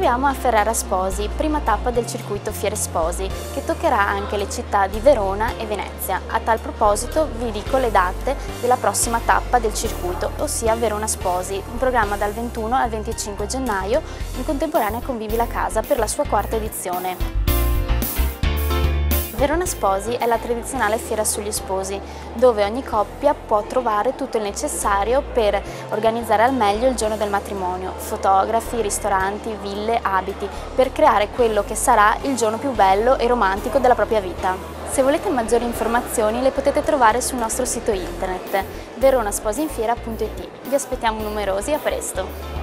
troviamo a Ferrara Sposi, prima tappa del circuito Fiere Sposi, che toccherà anche le città di Verona e Venezia. A tal proposito vi dico le date della prossima tappa del circuito, ossia Verona Sposi, un programma dal 21 al 25 gennaio, in contemporanea con Vivi la Casa per la sua quarta edizione. Verona Sposi è la tradizionale fiera sugli sposi, dove ogni coppia può trovare tutto il necessario per organizzare al meglio il giorno del matrimonio, fotografi, ristoranti, ville, abiti, per creare quello che sarà il giorno più bello e romantico della propria vita. Se volete maggiori informazioni le potete trovare sul nostro sito internet veronasposinfiera.it. Vi aspettiamo numerosi, a presto!